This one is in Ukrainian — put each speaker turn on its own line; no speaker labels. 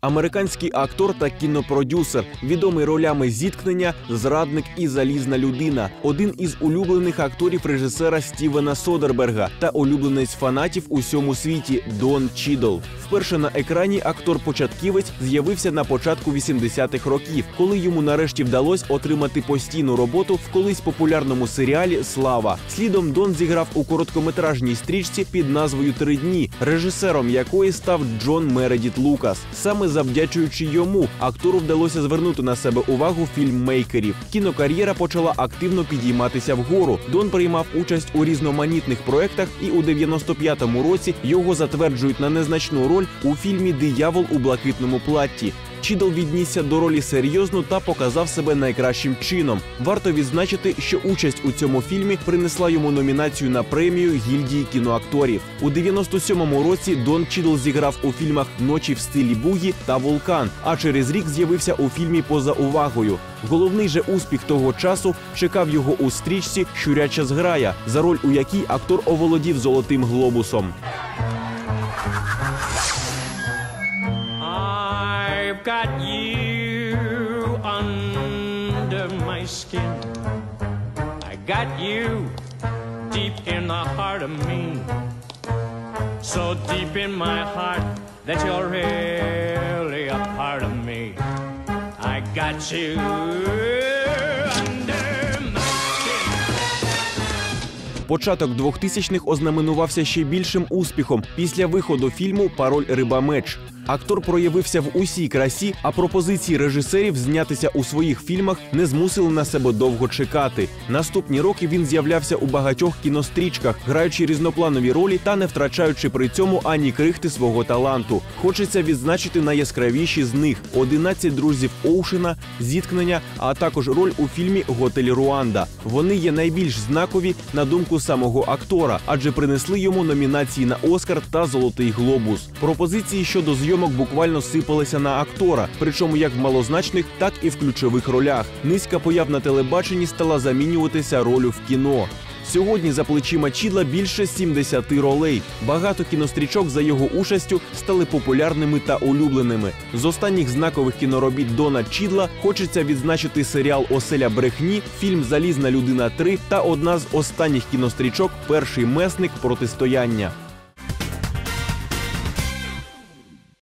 Американський актор та кінопродюсер, відомий ролями зіткнення, зрадник і залізна людина, один із улюблених акторів режисера Стівена Содерберга та улюбленець фанатів у всьому світі Дон Чідл. Вперше на екрані актор-початківець з'явився на початку 80-х років, коли йому нарешті вдалося отримати постійну роботу в колись популярному серіалі Слава. Слідом Дон зіграв у короткометражній стрічці під назвою Три дні, режисером якої став Джон Мередіт Лукас. Саме завдячуючи йому, актору вдалося звернути на себе увагу фільммейкерів. Кінокар'єра почала активно підійматися вгору. Дон приймав участь у різноманітних проектах, і у 95-му році його затверджують на незначну роль у фільмі Диявол у блакитному платті. Чідл віднісся до ролі серйозно та показав себе найкращим чином. Варто відзначити, що участь у цьому фільмі принесла йому номінацію на премію гільдії кіноакторів. У 97-му році Дон Чідл зіграв у фільмах Ночі в стилі бугі та Вулкан. А через рік з'явився у фільмі Поза увагою. Головний же успіх того часу чекав його у стрічці Щуряча зграя, за роль у якій актор оволодів золотим глобусом.
I've got you under my skin. I got you deep in the heart of me. So deep in my heart that you're really a part of me. I got you under.
Початок 2000-х ознаменувався ще більшим успіхом після виходу фільму Пароль Риба меч. Актор проявився в усій красі, а пропозиції режисерів знятися у своїх фільмах не змусили на себе довго чекати. Наступні роки він з'являвся у багатьох кінострічках, граючи різнопланові ролі та не втрачаючи при цьому ані крихти свого таланту. Хочеться відзначити найяскравіші з них: «11 друзів Оушена, зіткнення, а також роль у фільмі Готель Руанда. Вони є найбільш знакові на думку самого актора, адже принесли йому номінації на Оскар та Золотий Глобус. Пропозиції щодо зйомок буквально сипалися на актора, причому як в малозначних, так і в ключових ролях. Низька появ на телебаченні стала замінюватися ролю в кіно. Сьогодні за плечима Чідла більше 70 ролей. Багато кінострічок за його участю стали популярними та улюбленими. З останніх знакових кіноробіт Дона Чідла хочеться відзначити серіал Оселя брехні, фільм Залізна людина 3 та одна з останніх кінострічок Перший месник протистояння.